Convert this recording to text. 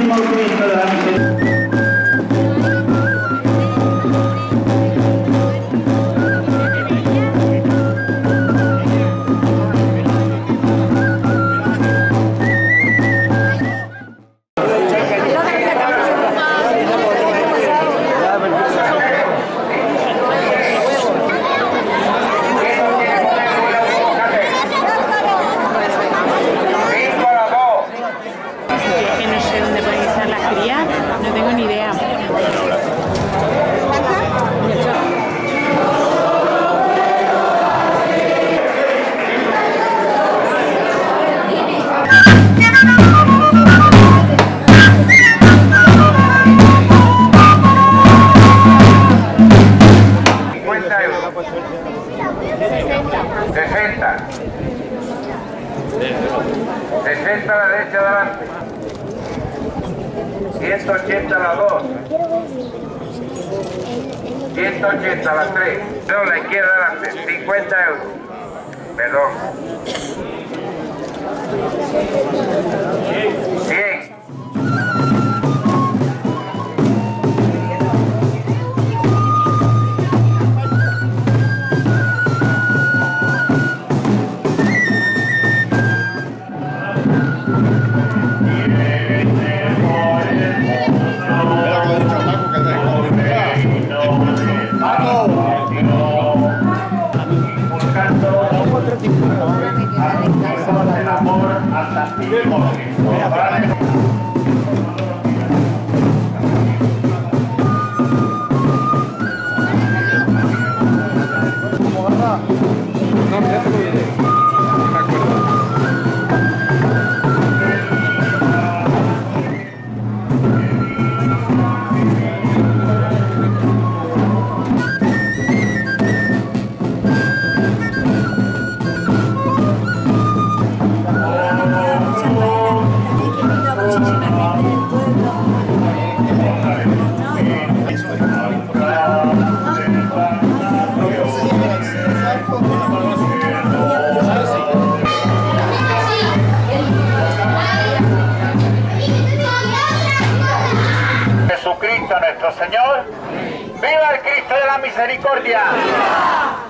金毛兄弟快来60 a la derecha adelante. 180 a las 2. 180 a las 3. No, la izquierda adelante. 50 euros. Perdón. Jesucristo nuestro Señor. ¡Viva el Cristo de la Misericordia!